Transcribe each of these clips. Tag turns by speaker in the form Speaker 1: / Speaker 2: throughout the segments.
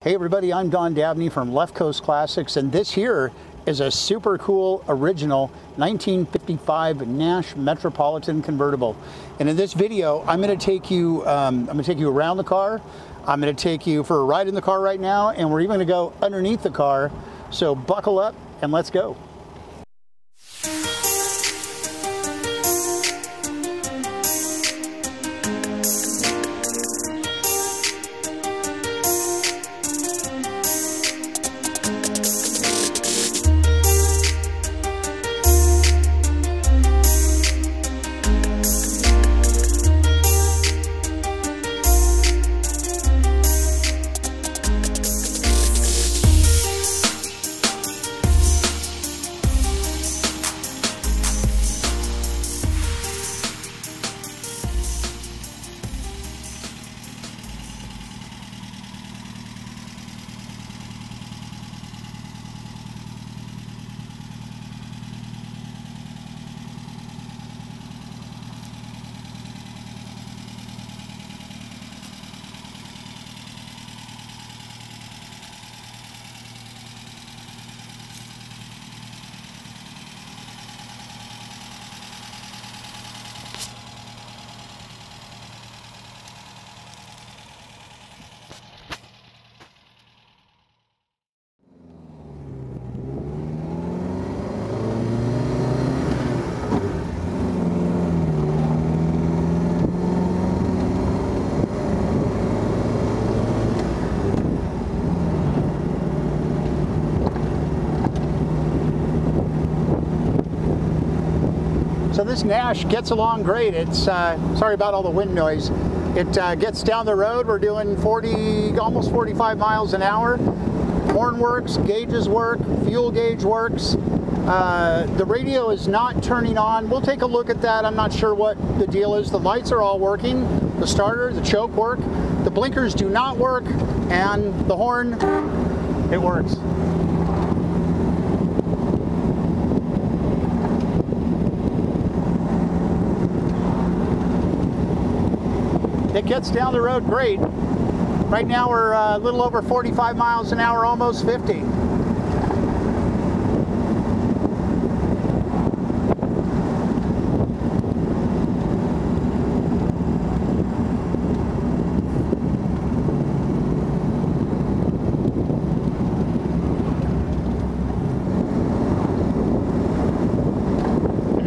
Speaker 1: Hey everybody, I'm Don Dabney from Left Coast Classics, and this here is a super cool original 1955 Nash Metropolitan convertible. And in this video, I'm going to take you, um, I'm going to take you around the car. I'm going to take you for a ride in the car right now, and we're even going to go underneath the car. So buckle up and let's go. So this Nash gets along great. It's uh, sorry about all the wind noise. It uh, gets down the road. We're doing 40, almost 45 miles an hour. Horn works, gauges work, fuel gauge works. Uh, the radio is not turning on. We'll take a look at that. I'm not sure what the deal is. The lights are all working. The starter, the choke work. The blinkers do not work, and the horn, it works. It gets down the road great. Right now we're uh, a little over 45 miles an hour, almost 50.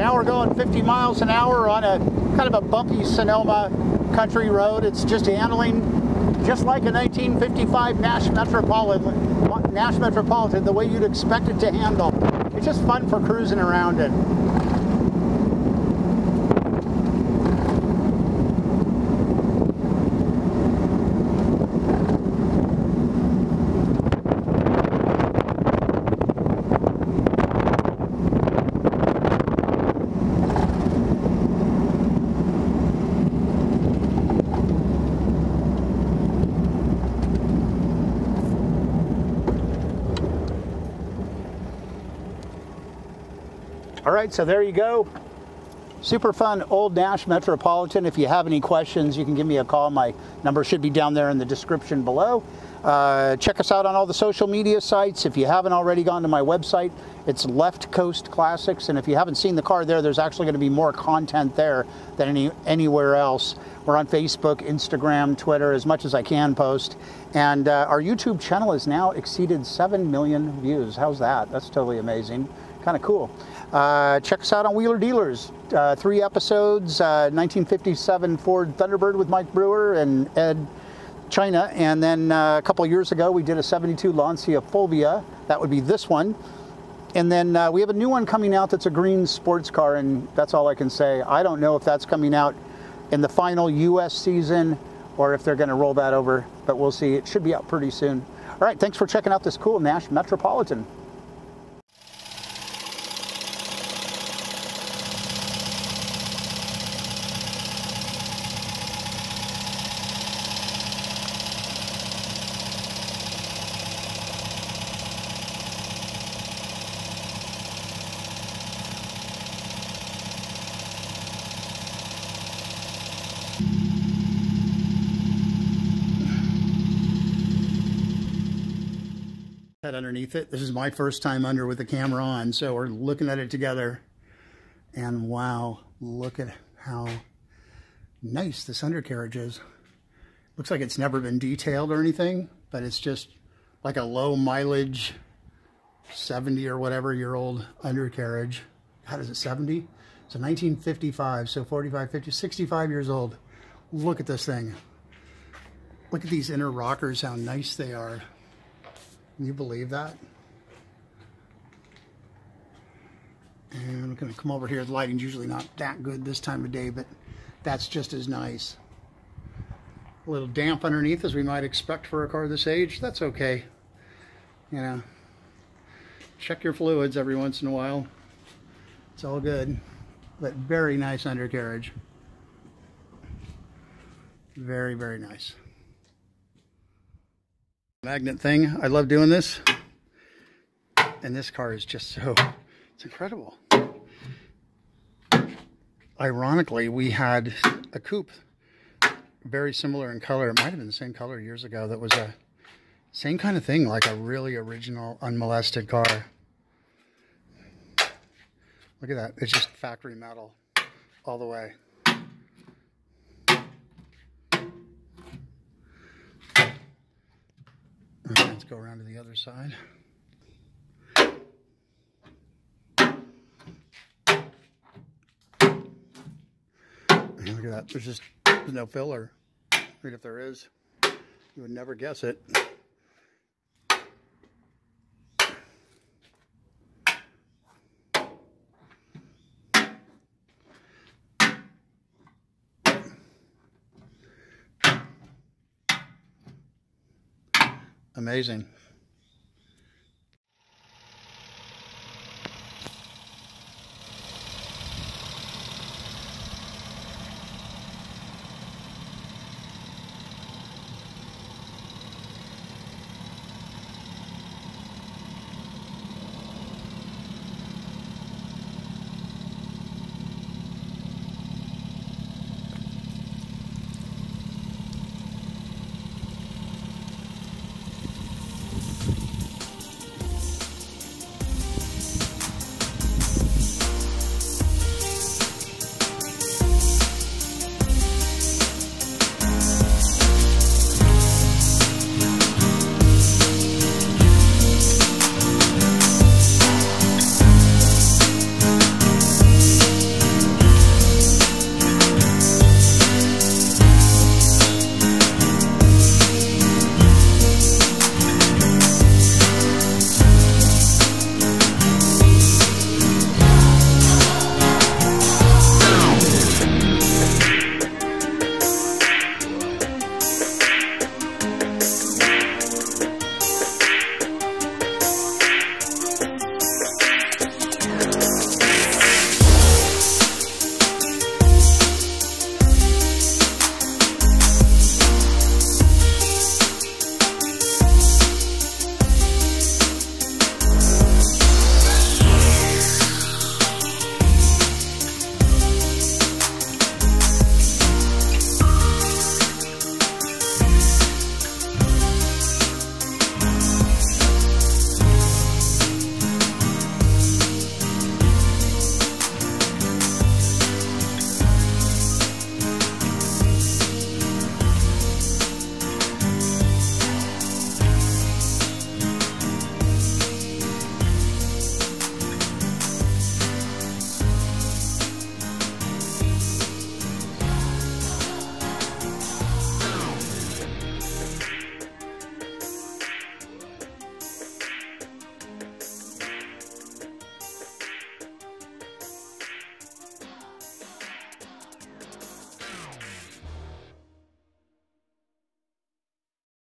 Speaker 1: now we're going 50 miles an hour on a kind of a bumpy Sonoma country road. It's just handling just like a 1955 Nash Metropolitan, Nash Metropolitan, the way you'd expect it to handle. It's just fun for cruising around it. All right, so there you go. Super fun old Nash Metropolitan. If you have any questions, you can give me a call. My number should be down there in the description below. Uh, check us out on all the social media sites. If you haven't already gone to my website, it's Left Coast Classics. And if you haven't seen the car there, there's actually going to be more content there than any anywhere else. We're on Facebook, Instagram, Twitter, as much as I can post. And uh, our YouTube channel has now exceeded 7 million views. How's that? That's totally amazing. Kind of cool. Uh, check us out on Wheeler Dealers. Uh, three episodes, uh, 1957 Ford Thunderbird with Mike Brewer and Ed China. And then uh, a couple years ago, we did a 72 Lancia Fulvia. That would be this one. And then uh, we have a new one coming out that's a green sports car, and that's all I can say. I don't know if that's coming out in the final U.S. season or if they're going to roll that over, but we'll see. It should be out pretty soon. All right, thanks for checking out this cool Nash Metropolitan. Underneath it. This is my first time under with the camera on, so we're looking at it together. And wow, look at how nice this undercarriage is. Looks like it's never been detailed or anything, but it's just like a low mileage 70 or whatever year old undercarriage. How does it 70? It's a 1955, so 45, 50, 65 years old. Look at this thing. Look at these inner rockers, how nice they are. Can you believe that? And I'm going to come over here. The lighting's usually not that good this time of day, but that's just as nice. A little damp underneath, as we might expect for a car this age. That's okay. You know, check your fluids every once in a while. It's all good. But very nice undercarriage. Very, very nice. Magnet thing. I love doing this. And this car is just so, it's incredible. Ironically, we had a coupe very similar in color. It might have been the same color years ago. That was a same kind of thing, like a really original, unmolested car. Look at that. It's just factory metal all the way. let's go around to the other side. Look at that. There's just no filler. Right if there is, you would never guess it. Amazing.